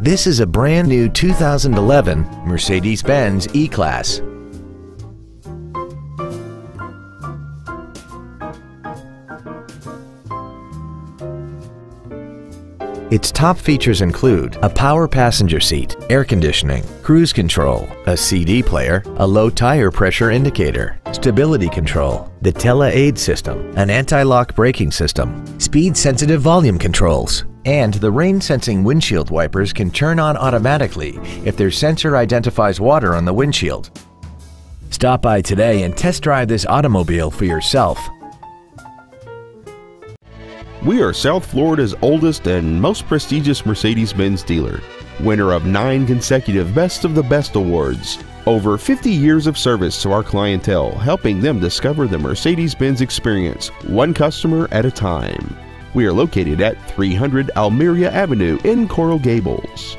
This is a brand new 2011 Mercedes-Benz E-Class. Its top features include a power passenger seat, air conditioning, cruise control, a CD player, a low tire pressure indicator, stability control, the Tele-Aid system, an anti-lock braking system, speed-sensitive volume controls, and the rain-sensing windshield wipers can turn on automatically if their sensor identifies water on the windshield. Stop by today and test drive this automobile for yourself. We are South Florida's oldest and most prestigious Mercedes Benz dealer, winner of nine consecutive Best of the Best awards. Over 50 years of service to our clientele, helping them discover the Mercedes Benz experience, one customer at a time. We are located at 300 Almeria Avenue in Coral Gables.